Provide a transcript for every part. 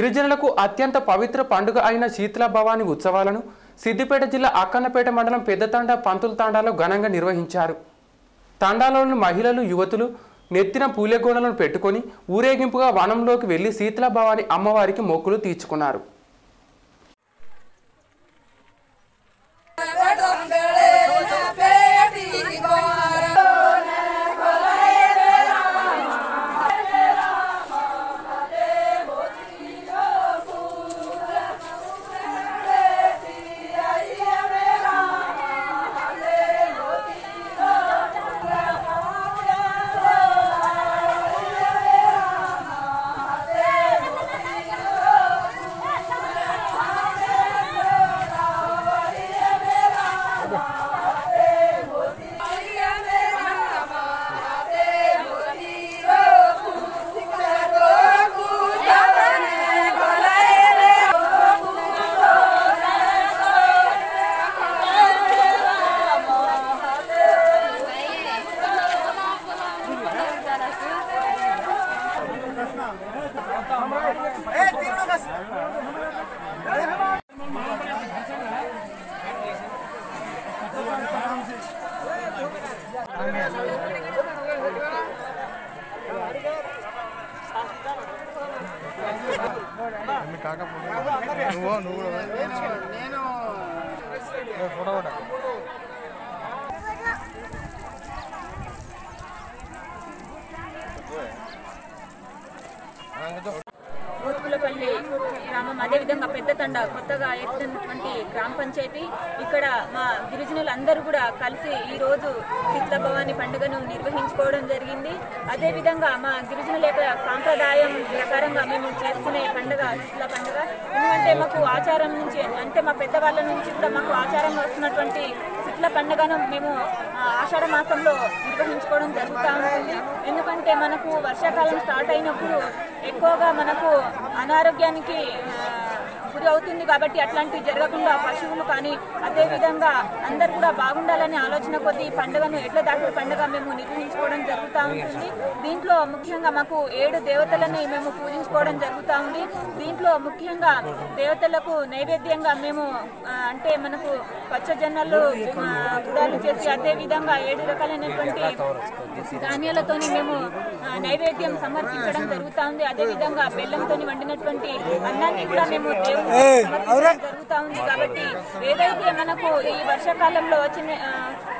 గిరిజనులకు అత్యంత పవిత్ర పండుగ అయిన శీతల భవాని ఉత్సవాలను సిద్దిపేట జిల్లా అక్కన్నపేట మండలం పెద్దతండ పంతుల తాండాలో ఘనంగా నిర్వహించారు. తాండాలోని మహిళలు యువతులు నెత్తిన పూలెగోడలను పెట్టుకొని ఊరేగింపుగా వనంలోకి వెళ్ళి శీతల భవాని అమ్మవారికి మొక్కులు తీర్చుకున్నారు. నువ్వు నువ్వు ఫోటో కూడా మోత్కులపల్లి గ్రామం అదేవిధంగా పెద్దతండ కొత్తగా ఎత్తినటువంటి గ్రామ పంచాయతీ. ఇక్కడ మా గిరిజనులు అందరూ కూడా కలిసి ఈ రోజు శీతల భవాని పండుగను నిర్వహించుకోవడం జరిగింది. అదేవిధంగా మా గిరిజనుల యొక్క సాంప్రదాయం ప్రకారంగా మేము చేసుకునే పండుగ శీతల పండుగ. ఎందుకంటే మాకు ఆచారం నుంచి అంటే మా పెద్దవాళ్ళ నుంచి కూడా మాకు ఆచారంగా వస్తున్నటువంటి శీతల పండుగను మేము ఆషాఢ మాసంలో నిర్వహించుకోవడం జరుగుతూ ఉంటుంది ఎందుకంటే మనకు వర్షాకాలం స్టార్ట్ అయినప్పుడు ఎక్కువగా మనకు అనారోగ్యానికి గురి అవుతుంది కాబట్టి అట్లాంటివి జరగకుండా పశువులు కానీ అదేవిధంగా అందరు కూడా బాగుండాలనే ఆలోచన కొద్దీ ఈ పండుగను ఎట్ల దాటి పండుగ మేము నిర్వహించుకోవడం జరుగుతూ ఉంటుంది. దీంట్లో ముఖ్యంగా మాకు ఏడు దేవతలని మేము పూజించుకోవడం జరుగుతూ ఉంది. దీంట్లో ముఖ్యంగా దేవతలకు నైవేద్యంగా మేము అంటే మనకు పచ్చజొన్నలు గుడాలు చేసి అదేవిధంగా ఏడు రకాలైనటువంటి ధాన్యాలతోని మేము నైవేద్యం సమర్పించడం జరుగుతూ ఉంది. అదే విధంగా బెల్లంతో వండినటువంటి అన్నాన్ని కూడా మేము దేవుడు జరుగుతా ఉంది కాబట్టి ఏదైతే మనకు ఈ వర్షాకాలంలో వచ్చిన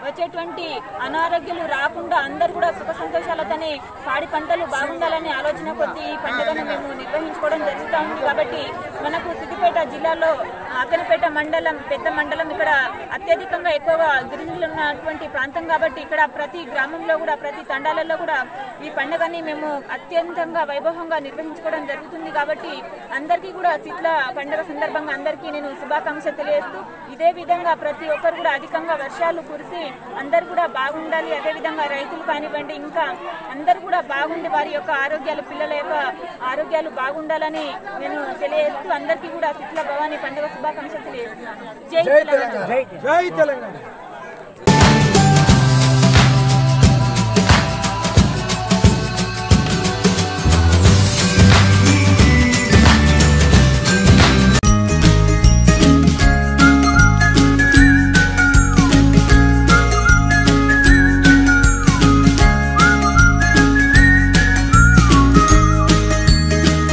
వచ్చేటువంటి అనారోగ్యాలు రాకుండా అందరు కూడా సుఖ సంతోషాలతోనే పాడి పంటలు బాగుండాలనే ఆలోచన కొద్దీ ఈ పండుగను మేము నిర్వహించుకోవడం జరుగుతూ ఉంది కాబట్టి మనకు సిద్దిపేట జిల్లాలో అక్కనపేట మండలం పెద్ద మండలం ఇక్కడ అత్యధికంగా ఎక్కువగా గిరిజనులు ఉన్నటువంటి ప్రాంతం కాబట్టి ఇక్కడ ప్రతి గ్రామంలో కూడా ప్రతి తండాలలో కూడా ఈ పండుగని మేము అత్యంతంగా వైభవంగా నిర్వహించుకోవడం జరుగుతుంది కాబట్టి అందరికీ కూడా శీతల పండుగ సందర్భంగా అందరికీ నేను శుభాకాంక్ష తెలియజేస్తూ ఇదే విధంగా ప్రతి ఒక్కరు కూడా అధికంగా వర్షాలు కురిసి అందరు కూడా బాగుండాలి. అదే విధంగా రైతులు కానివ్వండి ఇంకా అందరు కూడా బాగుండి వారి యొక్క ఆరోగ్యాలు పిల్లల యొక్క ఆరోగ్యాలు బాగుండాలని నేను తెలియజేస్తూ అందరికీ కూడా శీతల భవాని పండుగ శుభాకాంక్షలు తెలియజేస్తున్నాను. జై తెలంగాణ. జై తెలంగాణ.